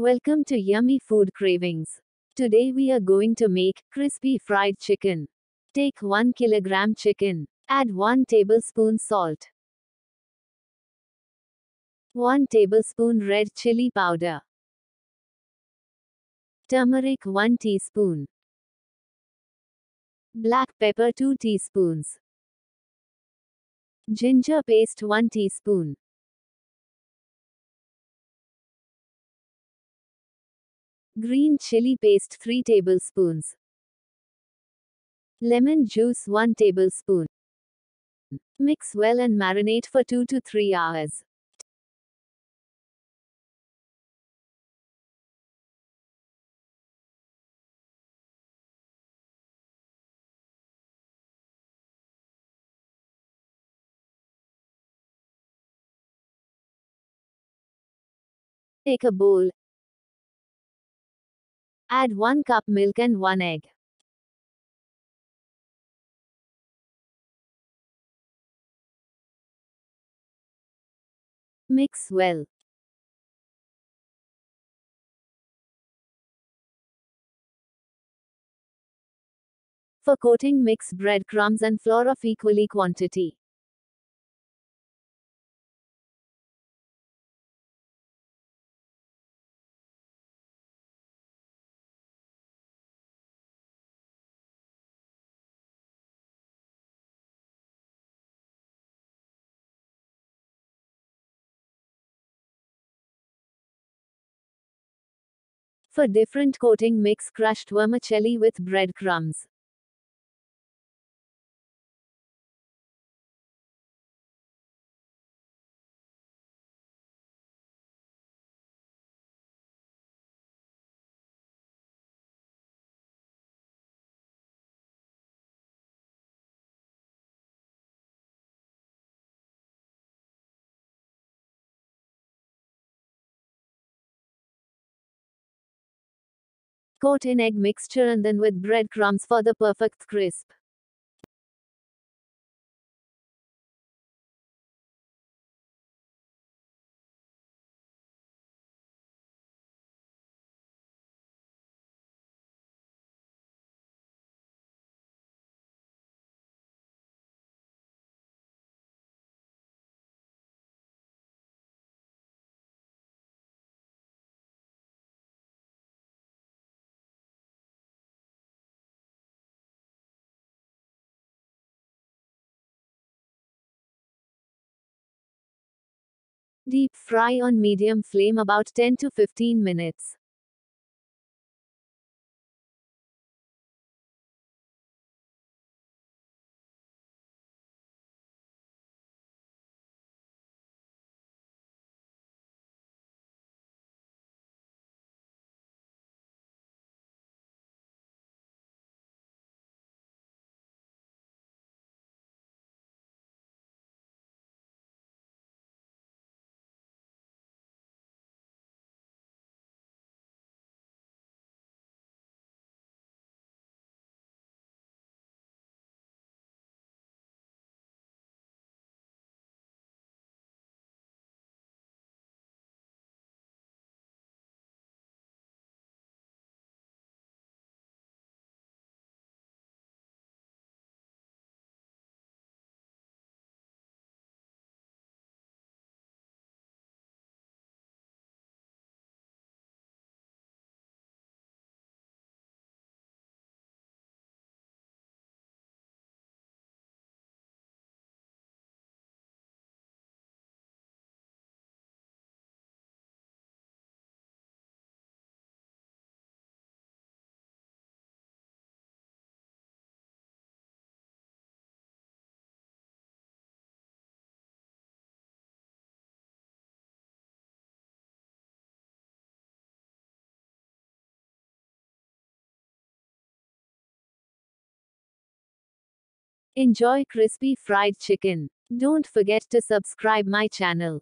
Welcome to Yummy Food Cravings. Today we are going to make crispy fried chicken. Take 1 kilogram chicken. Add 1 tablespoon salt. 1 tablespoon red chili powder. Turmeric 1 teaspoon. Black pepper 2 teaspoons. Ginger paste 1 teaspoon. Green chili paste 3 tablespoons. Lemon juice 1 tablespoon. Mix well and marinate for 2 to 3 hours. Take a bowl. Add 1 cup milk and 1 egg. Mix well. For coating mix breadcrumbs and flour of equally quantity. For different coating mix crushed vermicelli with breadcrumbs. Coat in egg mixture and then with breadcrumbs for the perfect crisp. Deep fry on medium flame about 10 to 15 minutes. Enjoy crispy fried chicken. Don't forget to subscribe my channel.